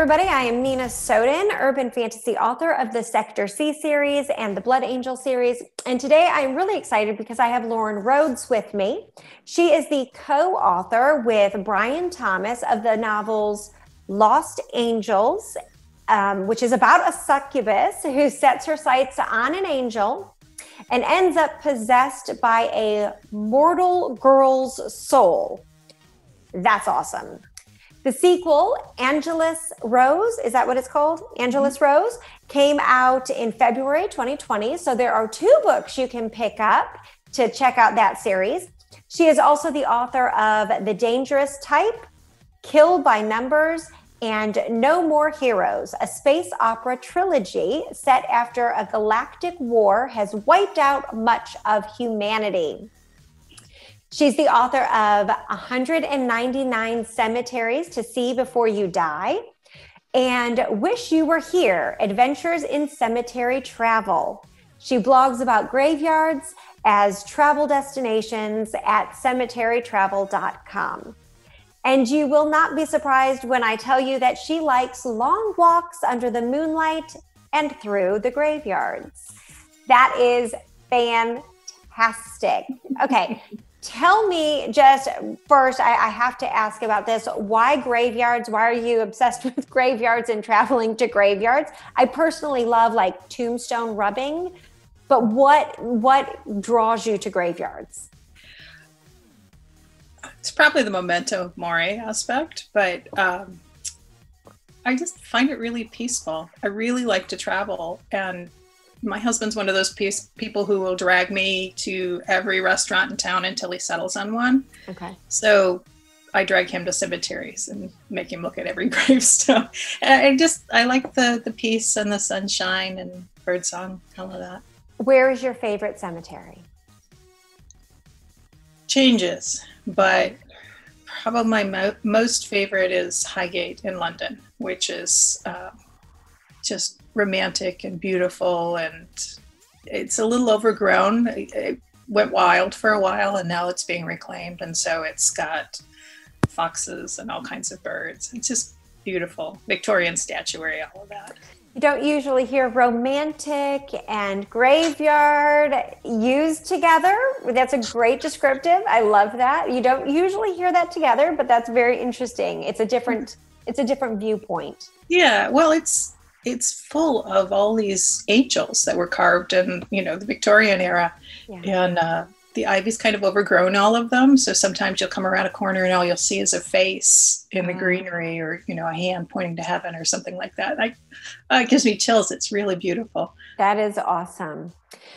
Everybody. I am Nina Soden, urban fantasy author of the Sector C series and the Blood Angel series. And today I'm really excited because I have Loren Rhoads with me. She is the co author with Brian Thomas of the novels Lost Angels, um, which is about a succubus who sets her sights on an angel and ends up possessed by a mortal girl's soul. That's awesome. The sequel, Angelus Rose, is that what it's called? Angelus mm-hmm. Rose came out in February 2020. So there are two books you can pick up to check out that series. She is also the author of The Dangerous Type, Kill by Numbers, and No More Heroes, a space opera trilogy set after a galactic war has wiped out much of humanity. She's the author of 199 Cemeteries to See Before You Die and Wish You Were Here Adventures in Cemetery Travel. She blogs about graveyards as travel destinations at cemeterytravel.com. And you will not be surprised when I tell you that she likes long walks under the moonlight and through the graveyards. That is fantastic. Okay, Tell me just first, I, I, have to ask about this. Why graveyards? Why are you obsessed with graveyards and traveling to graveyards? I personally love like tombstone rubbing, but what what draws you to graveyards? It's probably the memento mori aspect, but um, I just find it really peaceful. I really like to travel, and my husband's one of those piece, people who will drag me to every restaurant in town until he settles on one. Okay. So I drag him to cemeteries and make him look at every gravestone. And I just I like the the peace and the sunshine and birdsong, all of that. Where is your favorite cemetery? Changes, but probably my mo- most favorite is Highgate in London, which is uh, just romantic and beautiful and it's a little overgrown it went wild for a while and now it's being reclaimed and so it's got foxes and all kinds of birds it's just beautiful victorian statuary all of that you don't usually hear romantic and graveyard used together. That's a great descriptive. I love that. You don't usually hear that together, but that's very interesting. It's a different it's a different viewpoint. Yeah, well, it's it's full of all these angels that were carved in you know the Victorian era, yeah. and uh, the ivy's kind of overgrown all of them. So sometimes you'll come around a corner and all you'll see is a face in the greenery, or you know a hand pointing to heaven, or something like that. Like, uh, it gives me chills. It's really beautiful. That is awesome.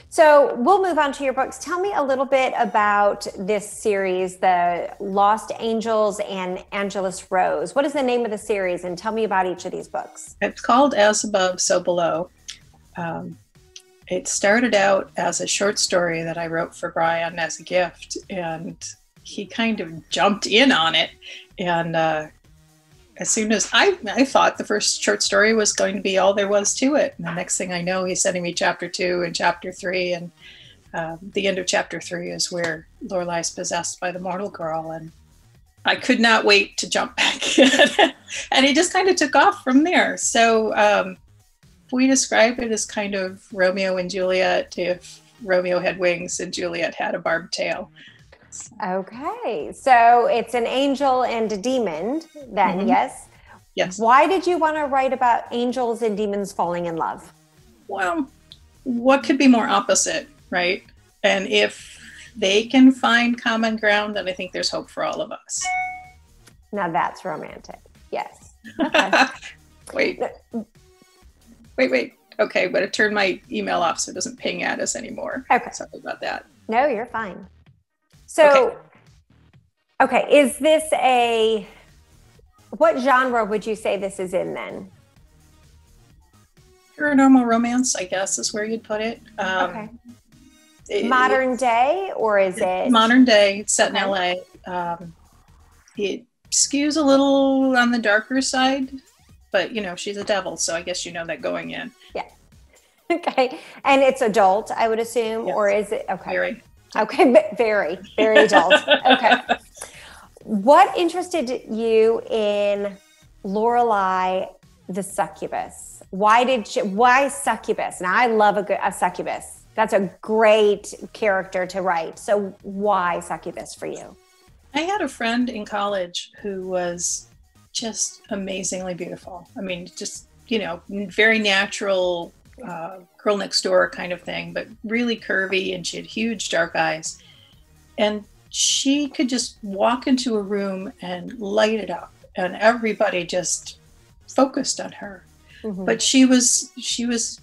So we'll move on to your books. Tell me a little bit about this series, the Lost Angels and Angelus Rose. What is the name of the series? And tell me about each of these books. It's called As Above, So Below. Um, it started out as a short story that I wrote for Brian as a gift, and he kind of jumped in on it and uh, as soon as I, I thought the first short story was going to be all there was to it. And the next thing I know, he's sending me chapter two and chapter three. And uh, the end of chapter three is where Lorelei is possessed by the mortal girl. And I could not wait to jump back in. and he just kind of took off from there. So um, we describe it as kind of Romeo and Juliet if Romeo had wings and Juliet had a barbed tail. Okay. So it's an angel and a demon, then, mm-hmm. yes? Yes. Why did you want to write about angels and demons falling in love? Well, what could be more opposite, right? And if they can find common ground, then I think there's hope for all of us. Now that's romantic. Yes. Okay. wait. Wait, wait. Okay, but I'm going to turn my email off so it doesn't ping at us anymore. Okay. Sorry about that. No, you're fine. So, okay. okay, is this a what genre would you say this is in then? Paranormal romance, I guess, is where you'd put it. Um, okay. It, modern day, or is it modern day? It's set in LA. Um, it skews a little on the darker side, but you know she's a devil, so I guess you know that going in. Yeah. Okay, and it's adult, I would assume, yes. or is it okay? Very. Okay, very, very adult. okay. What interested you in Lorelei the succubus? Why did she, why succubus? Now I love a a succubus. That's a great character to write. So why succubus for you? I had a friend in college who was just amazingly beautiful. I mean, just you know, very natural uh, girl next door kind of thing, but really curvy, and she had huge dark eyes. And she could just walk into a room and light it up, and everybody just focused on her. Mm-hmm. But she was she was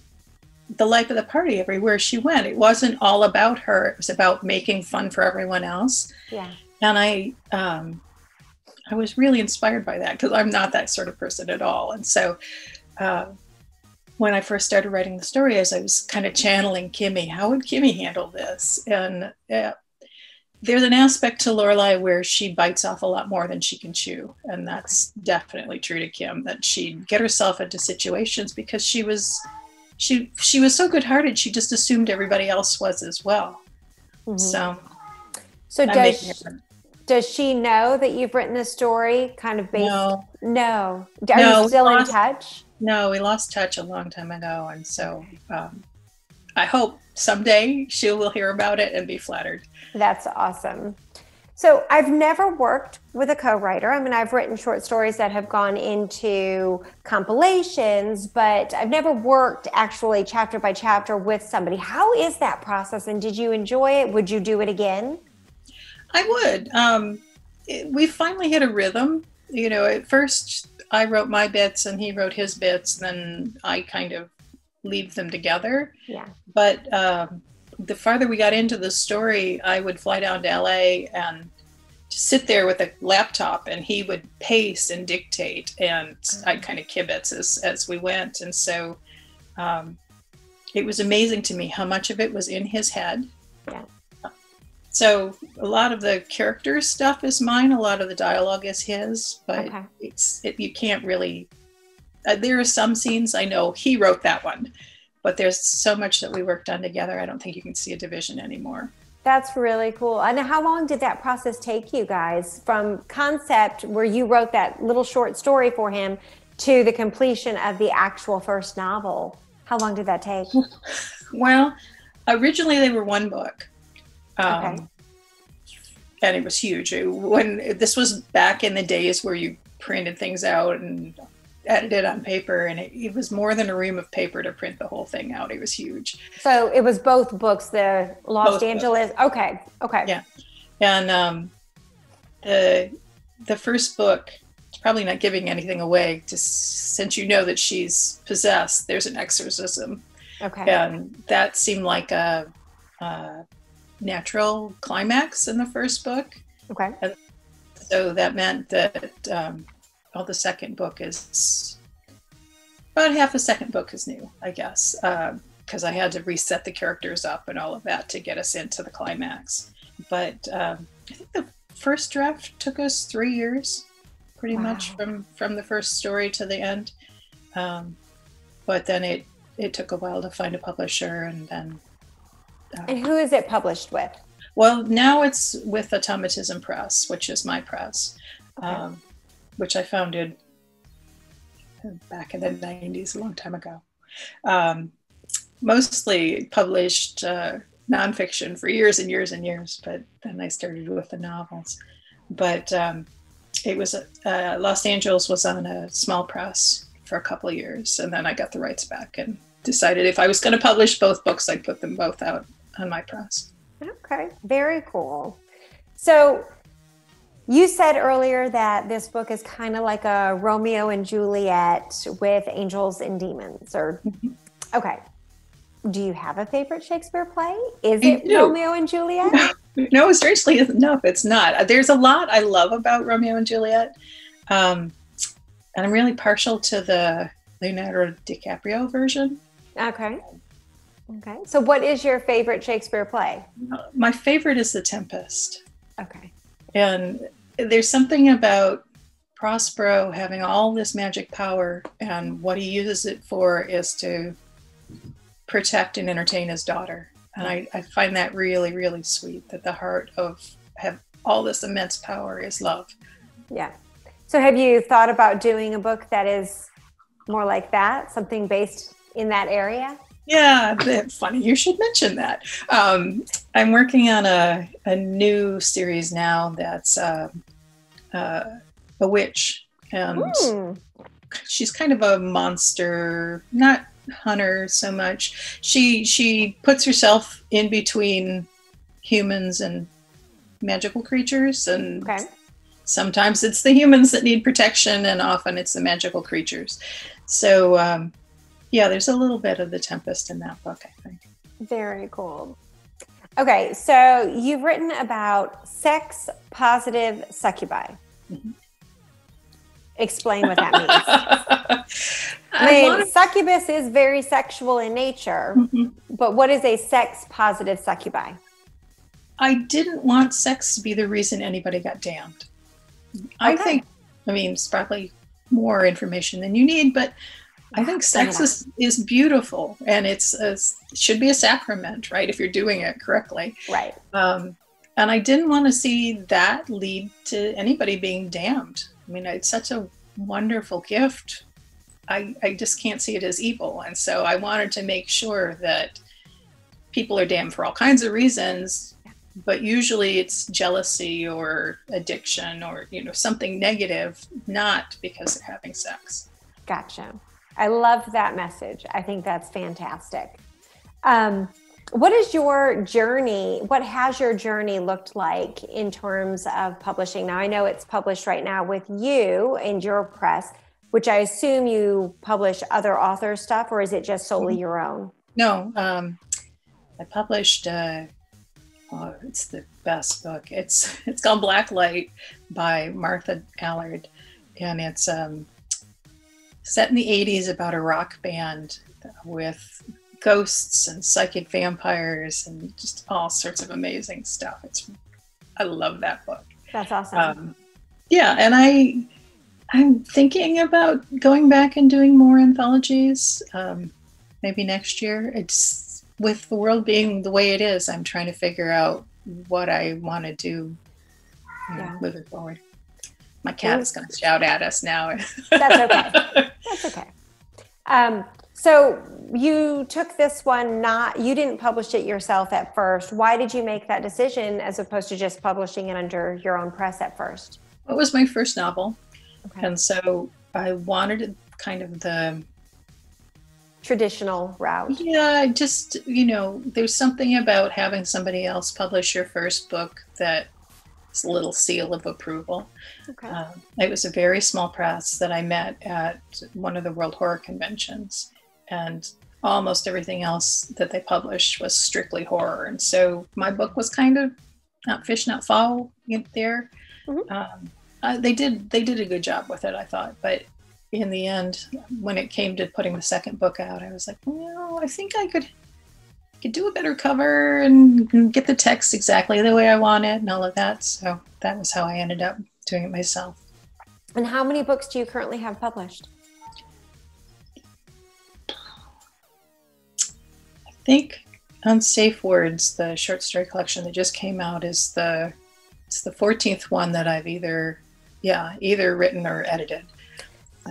the life of the party everywhere she went. It wasn't all about her; it was about making fun for everyone else. Yeah. And I um, I was really inspired by that because I'm not that sort of person at all. And so uh, when I first started writing the story, as I was kind of channeling Kimmy, how would Kimmy handle this? And uh, there's an aspect to Lorelei where she bites off a lot more than she can chew, and that's definitely true to Kim. That she'd get herself into situations because she was she she was so good-hearted. She just assumed everybody else was as well. Mm-hmm. So, so does does she know that you've written the story? Kind of based. No. No. Are no, you still in touch? No, we lost touch a long time ago, and so um, I hope someday she will hear about it and be flattered. That's awesome. So I've never worked with a co-writer. I mean, I've written short stories that have gone into compilations, but I've never worked actually chapter by chapter with somebody. How is that process? And did you enjoy it? Would you do it again? I would. Um, it, we finally hit a rhythm. You know, at first I wrote my bits and he wrote his bits, then I kind of leave them together. Yeah. But um, the farther we got into the story, I would fly down to LA and sit there with a laptop and he would pace and dictate and mm-hmm. I'd kind of kibitz as, as we went. And so um, it was amazing to me how much of it was in his head. So a lot of the character stuff is mine. A lot of the dialogue is his, but okay. it's it, you can't really. Uh, there are some scenes I know he wrote that one, but there's so much that we worked on together. I don't think you can see a division anymore. That's really cool. And how long did that process take you guys from concept where you wrote that little short story for him to the completion of the actual first novel? How long did that take? well, originally they were one book. Um, okay. And it was huge. When this was back in the days where you printed things out and edited on paper, and it, it, was more than a ream of paper to print the whole thing out. It was huge. So it was both books, the Los both Angeles. Books. Okay, okay. Yeah, and um, the the first book. Probably not giving anything away, just since you know that she's possessed. There's an exorcism. Okay. And that seemed like a, a natural climax in the first book. Okay. And so that meant that um, well, the second book is about half the second book is new, I guess, because uh, I had to reset the characters up and all of that to get us into the climax. But um, I think the first draft took us three years, pretty wow. much from from the first story to the end. Um, but then it it took a while to find a publisher, and then. Uh, and who is it published with? Well, now it's with Automatism Press, which is my press. Okay. Um, which I founded back in the 90s, a long time ago. Um, mostly published uh, nonfiction for years and years and years, but then I started with the novels. But um, it was uh, Lost Angels was on a small press for a couple of years, and then I got the rights back and decided if I was going to publish both books, I'd put them both out on my press. Okay, very cool. So you said earlier that this book is kind of like a Romeo and Juliet with angels and demons, or mm-hmm. okay. Do you have a favorite Shakespeare play? Is it Romeo and Juliet? No, strangely enough, it's not. There's a lot I love about Romeo and Juliet, um, and I'm really partial to the Leonardo DiCaprio version. Okay. Okay. So, what is your favorite Shakespeare play? My favorite is The Tempest. Okay. And there's something about Prospero having all this magic power, and what he uses it for is to protect and entertain his daughter. And I, I find that really, really sweet that the heart of have all this immense power is love. Yeah. So, have you thought about doing a book that is more like that, something based in that area? Yeah, funny you should mention that. Um, I'm working on a, a new series now that's uh, uh, a witch, and mm. she's kind of a monster, not hunter so much. She she puts herself in between humans and magical creatures, and okay. sometimes it's the humans that need protection, and often it's the magical creatures. So um, yeah, there's a little bit of the Tempest in that book, I think. Very cool. Okay, so you've written about sex positive succubi. Mm-hmm. Explain what that means. I mean, succubus is very sexual in nature, mm-hmm. but what is a sex positive succubi? I didn't want sex to be the reason anybody got damned. Okay. I think, I mean, it's probably more information than you need, but I think sex is, is beautiful and it's a, it should be a sacrament, right? If you're doing it correctly. Right. Um, and I didn't want to see that lead to anybody being damned. I mean, it's such a wonderful gift. I, I just can't see it as evil. And so I wanted to make sure that people are damned for all kinds of reasons, but usually it's jealousy or addiction or, you know, something negative, not because they're having sex. Gotcha. I love that message. I think that's fantastic. Um, what is your journey? What has your journey looked like in terms of publishing? Now, I know it's published right now with you and your press, which I assume you publish other author stuff, or is it just solely mm-hmm. your own? No, um, I published. Uh, oh, it's the best book. It's it's called Blacklight by Martha Allard, and it's um, set in the 80s about a rock band with ghosts and psychic vampires and just all sorts of amazing stuff. It's I love that book. That's awesome. Um, yeah, and I I'm thinking about going back and doing more anthologies. Um, maybe next year. It's with the world being the way it is. I'm trying to figure out what I want to do you know, yeah. moving forward. My cat is going to shout at us now. That's okay. That's okay. Um, so you took this one not you didn't publish it yourself at first. Why did you make that decision as opposed to just publishing it under your own press at first? It was my first novel. Okay. And so I wanted kind of the traditional route. Yeah, just you know, there's something about having somebody else publish your first book that little seal of approval. Okay. Um, it was a very small press that I met at one of the World Horror Conventions, and almost everything else that they published was strictly horror. And so my book was kind of not fish, not fowl there. Mm-hmm. Um, uh, they did they did a good job with it, I thought, but in the end, when it came to putting the second book out, I was like, well, I think I could could do a better cover and get the text exactly the way I want it and all of that. So that was how I ended up doing it myself. And how many books do you currently have published? I think Unsafe Words, the short story collection that just came out, is the it's the 14th one that I've either yeah either written or edited.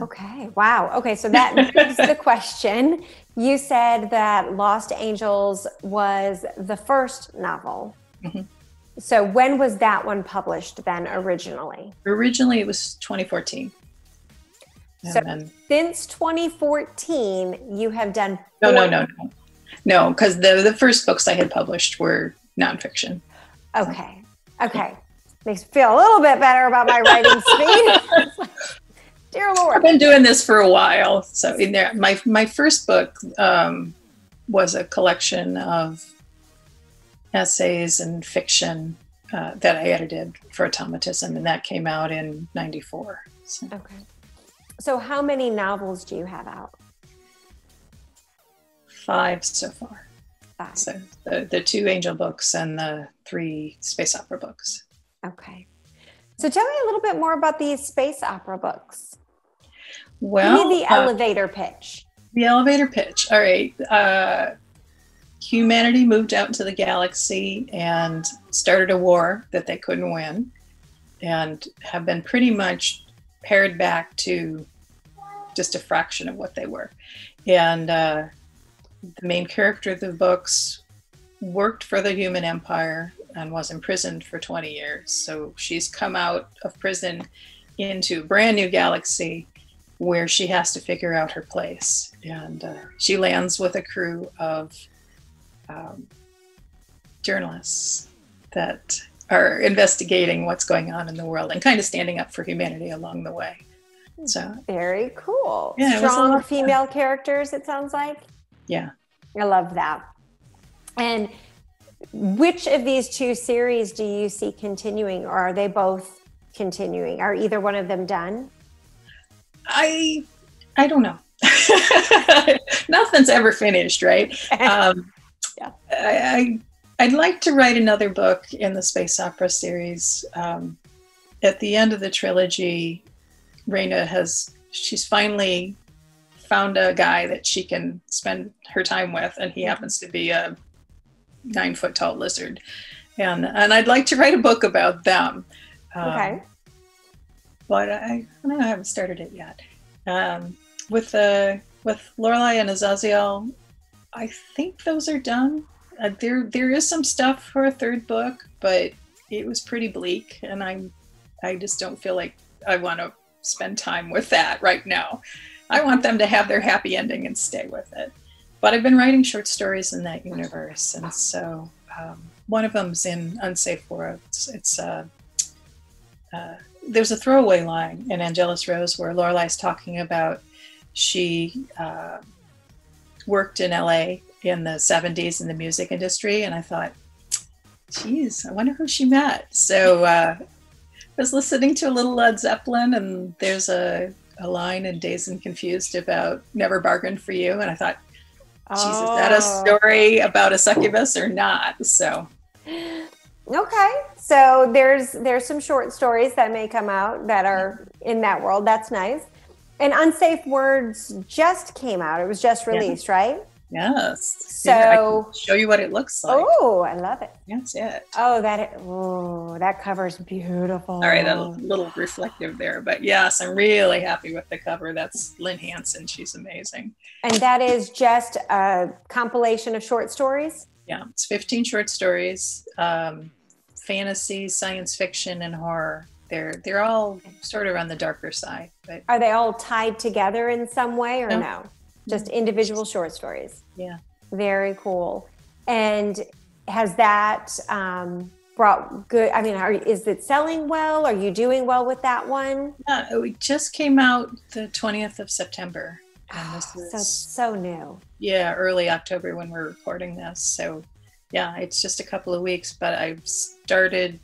Okay. Wow. Okay. So that begs the question. You said that Lost Angels was the first novel. Mm-hmm. So when was that one published then originally? Originally, it was 2014. so then... since 2014, you have done. No, no, no, no. No, because the, the first books I had published were nonfiction. Okay. Okay. Makes me feel a little bit better about my writing speed. Dear Lord. I've been doing this for a while. So in there, my my first book um, was a collection of essays and fiction uh, that I edited for automatism, and that came out in '94. So. Okay. So how many novels do you have out? Five so far. Five. So the, the two angel books and the three space opera books. Okay. So tell me a little bit more about these space opera books. Well, Give me the uh, elevator pitch. The elevator pitch. All right. Uh, humanity moved out into the galaxy and started a war that they couldn't win, and have been pretty much pared back to just a fraction of what they were. And uh, the main character of the books worked for the human empire and was imprisoned for 20 years. So she's come out of prison into a brand new galaxy where she has to figure out her place. And uh, she lands with a crew of um, journalists that are investigating what's going on in the world and kind of standing up for humanity along the way. So very cool. Yeah, Strong female characters, it sounds like. Yeah. I love that. And which of these two series do you see continuing, or are they both continuing? Are either one of them done? I I don't know. Nothing's ever finished, right? Um, yeah. I, I would like to write another book in the space opera series. Um, at the end of the trilogy, Rayna has she's finally found a guy that she can spend her time with, and he happens to be a nine foot tall lizard. And and I'd like to write a book about them. Um, okay. But I, I don't know. I haven't started it yet. Um, with the with Lorelei and Azaziel, I think those are done. Uh, there there is some stuff for a third book, but it was pretty bleak, and I'm I just don't feel like I want to spend time with that right now. I want them to have their happy ending and stay with it. But I've been writing short stories in that universe, and so um, one of them's in Unsafe Words. It's uh, uh, there's a throwaway line in Angelus Rose where Lorelei's talking about she uh, worked in LA in the 70s in the music industry, and I thought, geez, I wonder who she met. So uh, I was listening to a little Led Zeppelin, and there's a, a line in Dazed and Confused about never bargained for you, and I thought, oh. is that a oh. story about a succubus or not? So. Okay, so there's there's some short stories that may come out that are in that world. That's nice. And Unsafe Words just came out. It was just released, yeah. right? Yes. So show you what it looks like. Oh, I love it. That's it. Oh, that oh, that cover's beautiful. All right, a little reflective there, but yes, I'm really happy with the cover. That's Lynn Hanson. She's amazing. And that is just a compilation of short stories. Yeah, it's 15 short stories, um, fantasy, science fiction, and horror. They're they're all sort of on the darker side, but are they all tied together in some way or no? no? Just individual short stories. Yeah. Very cool. And has that um, brought good? I mean, are, is it selling well? Are you doing well with that one? Yeah, we just came out the 20th of September. And this is, so, so new. Yeah, early October when we're recording this. So, yeah, it's just a couple of weeks, but I've started,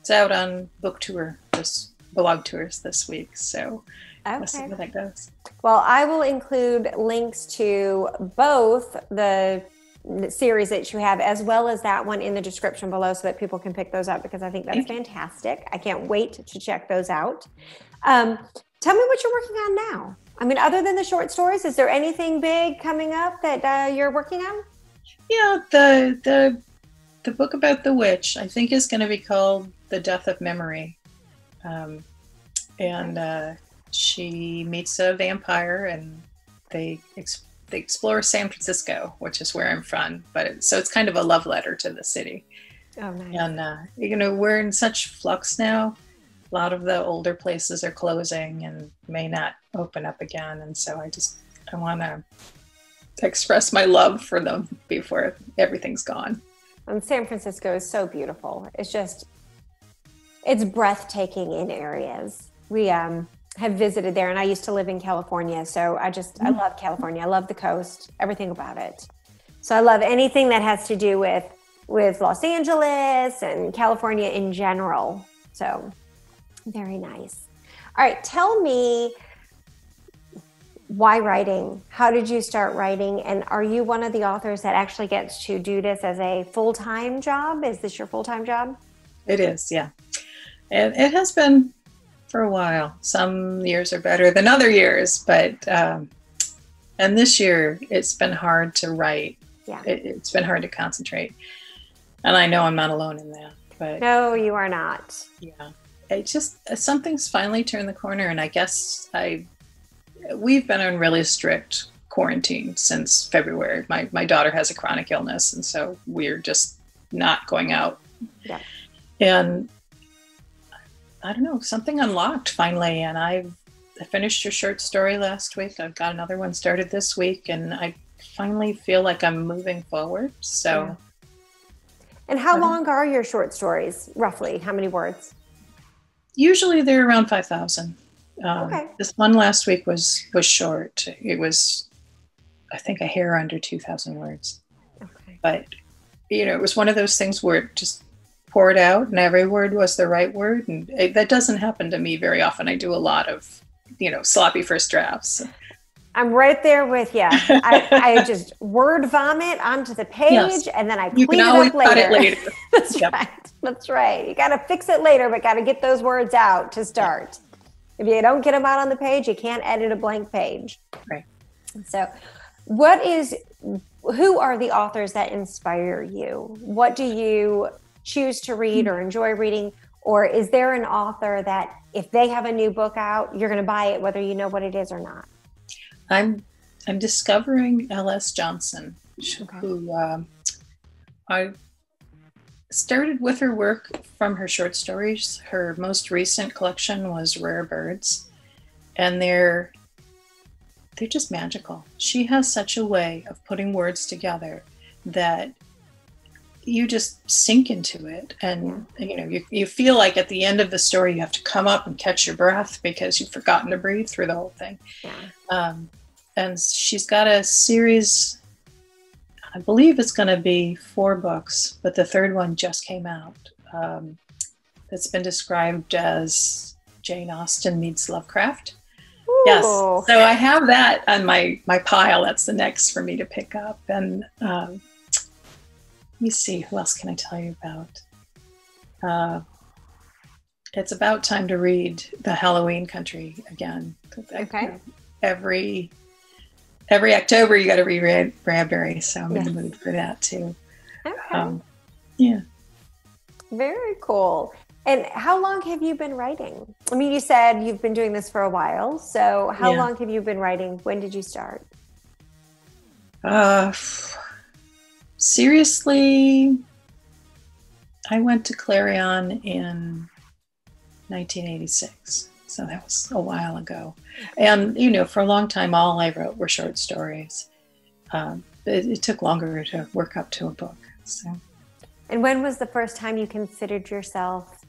it's out on book tour, this blog tours this week. So, Okay. We'll see how that goes. Well, I will include links to both the series that you have as well as that one in the description below so that people can pick those up because I think that's fantastic. I can't wait to check those out. Um, tell me what you're working on now. I mean, other than the short stories, is there anything big coming up that uh, you're working on? Yeah, the the the book about the witch I think is going to be called "The Death of Memory," um, and uh, she meets a vampire and they ex- they explore San Francisco, which is where I'm from. But it, so it's kind of a love letter to the city. Oh, nice. And uh, you know we're in such flux now. A lot of the older places are closing and may not open up again, and so I just I want to express my love for them before everything's gone. And San Francisco is so beautiful. It's just it's breathtaking in areas. We um have visited there and I used to live in California. So I just, I mm. love California. I love the coast, everything about it. So I love anything that has to do with, with Los Angeles and California in general. So very nice. All right. Tell me why writing? How did you start writing? And are you one of the authors that actually gets to do this as a full time job? Is this your full time job? It is, yeah. And it has been for a while. Some years are better than other years, but um, and this year it's been hard to write. Yeah, it, it's been hard to concentrate, and I know I'm not alone in that. But no, you are not. Yeah, it just something's finally turned the corner, and I guess I we've been on really strict quarantine since February. My my daughter has a chronic illness, and so we're just not going out. Yeah. And I don't know, something unlocked finally, and I've finished your short story last week. I've got another one started this week, and I finally feel like I'm moving forward. So. Yeah. And how long are your short stories, roughly? How many words? Usually they're around 5,000. Um, okay. This one last week was was short. It was, I think, a hair under 2,000 words. Okay. But, you know, it was one of those things where it just poured out and every word was the right word. And it, that doesn't happen to me very often. I do a lot of, you know, sloppy first drafts. I'm right there with you. I, I just word vomit onto the page yes. and then I clean it up later. It later. That's yep. right. That's right. You got to fix it later, but got to get those words out to start. If you don't get them out on the page, you can't edit a blank page. Right. So, what is, who are the authors that inspire you? What do you choose to read or enjoy reading? Or is there an author that if they have a new book out, you're going to buy it whether you know what it is or not? I'm I'm discovering L.S. Johnson, okay. who um, I started with her work from her short stories. Her most recent collection was Rare Birds, and they're they're just magical. She has such a way of putting words together that you just sink into it and you know you, you feel like at the end of the story you have to come up and catch your breath because you've forgotten to breathe through the whole thing yeah. um, and she's got a series i believe it's going to be four books but the third one just came out um, that's been described as jane austen meets lovecraft Ooh. yes so i have that on my my pile that's the next for me to pick up and um, let me see, who else can I tell you about? Uh, it's about time to read The Halloween Country again. Okay. Every every October, you got to read Bradbury, so I'm yes. in the mood for that too. Okay. Um, yeah. Very cool. And how long have you been writing? I mean, you said you've been doing this for a while. So, how yeah. long have you been writing? When did you start? Uh, seriously, I went to Clarion in 1986. So that was a while ago. And, you know, for a long time, all I wrote were short stories. Um, it, it, took longer to work up to a book. So. And when was the first time you considered yourself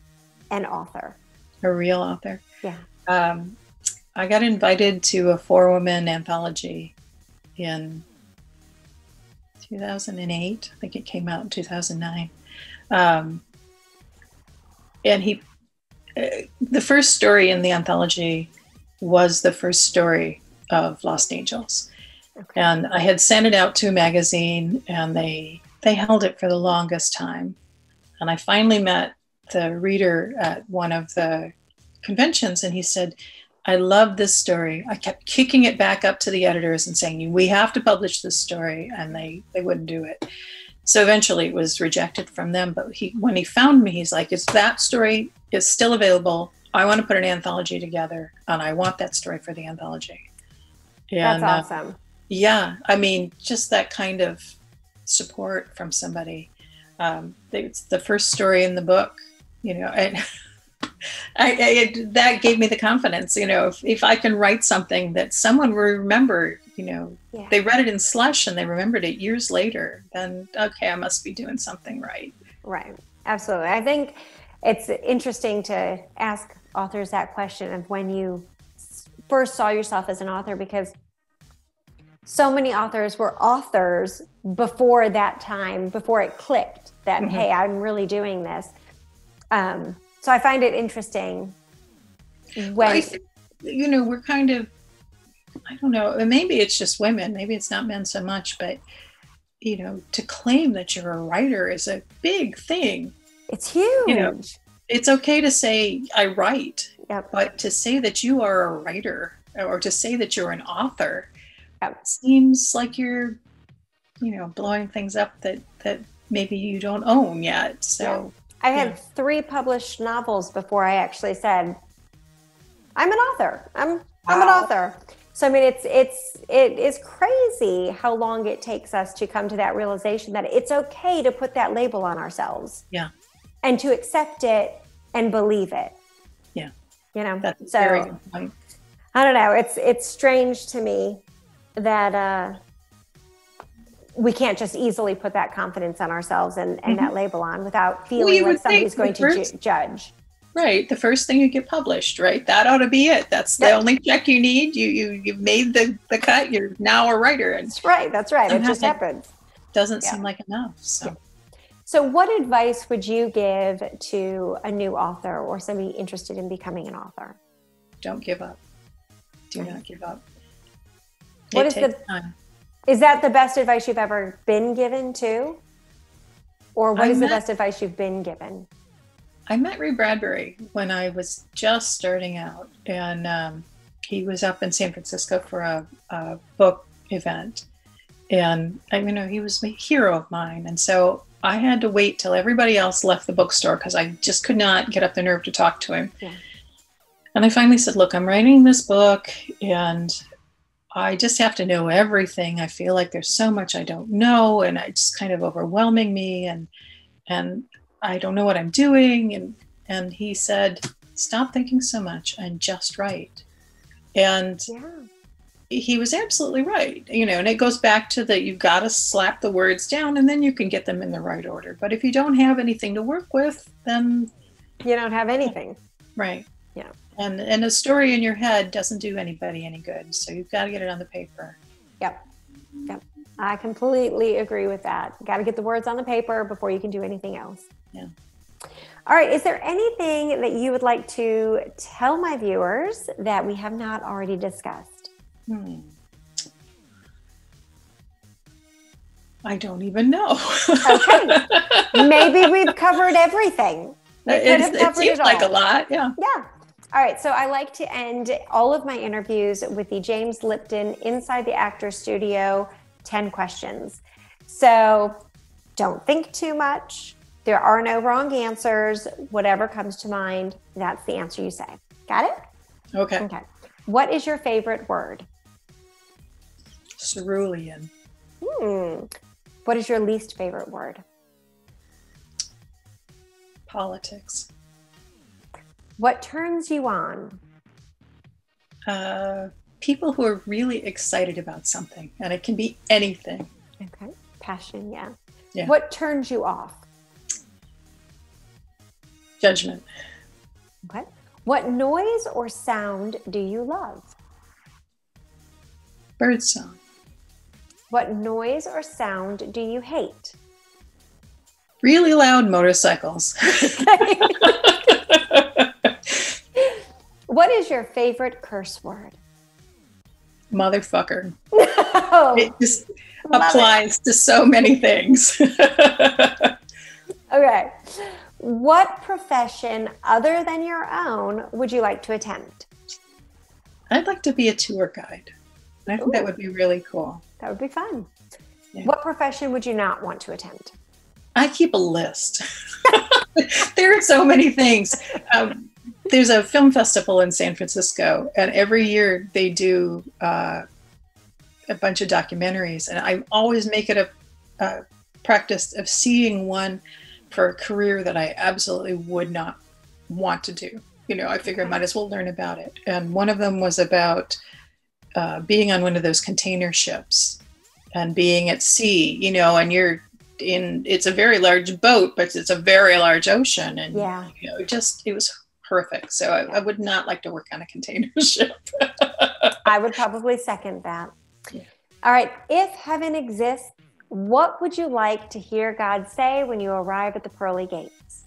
an author? A real author? Yeah. Um, I got invited to a four woman anthology in 2008. I think it came out in 2009. Um, and he, uh, the first story in the anthology was the first story of Lost Angels. Okay. And I had sent it out to a magazine and they they held it for the longest time. And I finally met the reader at one of the conventions and he said, I love this story. I kept kicking it back up to the editors and saying, "We have to publish this story," and they they wouldn't do it. So eventually, it was rejected from them. But he, when he found me, he's like, "Is that story is still available? I want to put an anthology together, and I want that story for the anthology." Yeah. That's uh, awesome. Uh, yeah, I mean, just that kind of support from somebody. Um, it's the first story in the book, you know. And I, I, that gave me the confidence, you know, if, if I can write something that someone will remember, you know, yeah. they read it in slush and they remembered it years later, then okay, I must be doing something right. Right. Absolutely. I think it's interesting to ask authors that question of when you first saw yourself as an author because so many authors were authors before that time, before it clicked that, mm-hmm. hey, I'm really doing this. Um, so I find it interesting when think, you know we're kind of I don't know maybe it's just women maybe it's not men so much but you know to claim that you're a writer is a big thing. It's huge. You know, it's okay to say I write, yep. but to say that you are a writer or to say that you're an author yep. seems like you're you know blowing things up that that maybe you don't own yet. So. Yep I had yeah. three published novels before I actually said, I'm an author. I'm wow. I'm an author. So I mean it's it's it is crazy how long it takes us to come to that realization that it's okay to put that label on ourselves. Yeah. And to accept it and believe it. Yeah. You know. That's so, very good point. I don't know. It's it's strange to me that uh we can't just easily put that confidence on ourselves and, and mm-hmm. that label on without feeling well, like somebody's going first, to ju- judge. Right. The first thing you get published, right? That ought to be it. That's yep. the only check you need. You you you've made the, the cut. You're now a writer. And that's right. That's right. It just happens. Doesn't yeah. seem like enough. So yeah. So what advice would you give to a new author or somebody interested in becoming an author? Don't give up. Do not give up. It what is the time. Is that the best advice you've ever been given too? Or what I is met, the best advice you've been given? I met Ray Bradbury when I was just starting out, and um, he was up in San Francisco for a, a book event. And I you know he was a hero of mine, and so I had to wait till everybody else left the bookstore because I just could not get up the nerve to talk to him. Yeah. And I finally said, "Look, I'm writing this book, and I just have to know everything. I feel like there's so much I don't know, and it's kind of overwhelming me, and and I don't know what I'm doing. And and he said, stop thinking so much and just write. And yeah. he was absolutely right. You know, and it goes back to that you've got to slap the words down, and then you can get them in the right order. But if you don't have anything to work with, then you don't have anything. Right. Yeah and and a story in your head doesn't do anybody any good so you've got to get it on the paper yep yep i completely agree with that got to get the words on the paper before you can do anything else yeah all right is there anything that you would like to tell my viewers that we have not already discussed hmm. I don't even know. okay. Maybe we've covered everything. it, it seems like a lot. Yeah. Yeah. All right, so I like to end all of my interviews with the James Lipton Inside the Actor Studio 10 questions. So don't think too much. There are no wrong answers. Whatever comes to mind, that's the answer you say. Got it? Okay. Okay. What is your favorite word? Cerulean. Hmm. What is your least favorite word? Politics. What turns you on? Uh, people who are really excited about something, and it can be anything. Okay, passion, yeah. yeah. What turns you off? Judgment. Okay. What noise or sound do you love? Birdsong. What noise or sound do you hate? Really loud motorcycles. What is your favorite curse word? Motherfucker. Oh, it just applies it. to so many things. okay. What profession other than your own would you like to attempt? I'd like to be a tour guide. I think Ooh. that would be really cool. That would be fun. Yeah. What profession would you not want to attempt? I keep a list. there are so many things. Um, there's a film festival in San Francisco, and every year they do uh, a bunch of documentaries, and I always make it a, a, practice of seeing one for a career that I absolutely would not want to do. You know, I figure I might as well learn about it. And one of them was about uh, being on one of those container ships and being at sea. You know, and you're in. It's a very large boat, but it's a very large ocean, and yeah, you know, just it was horrific. So I, I, would not like to work on a container ship. I would probably second that. Yeah. All right. If heaven exists, what would you like to hear God say when you arrive at the pearly gates?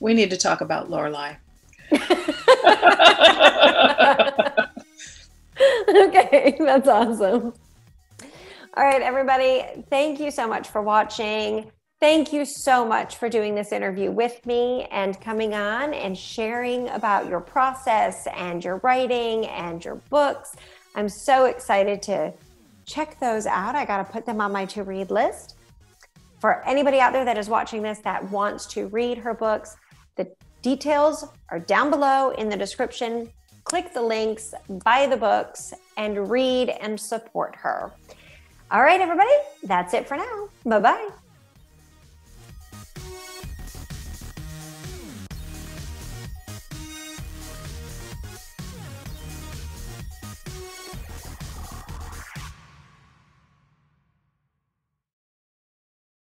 We need to talk about Lorelei. okay, that's awesome. All right, everybody, thank you so much for watching. Thank you so much for doing this interview with me and coming on and sharing about your process and your writing and your books. I'm so excited to check those out. I got to put them on my to read list. for anybody out there that is watching this that wants to read her books, the details are down below in the description. Click the links, buy the books, and read and support her. All right, everybody, that's it for now. Bye bye.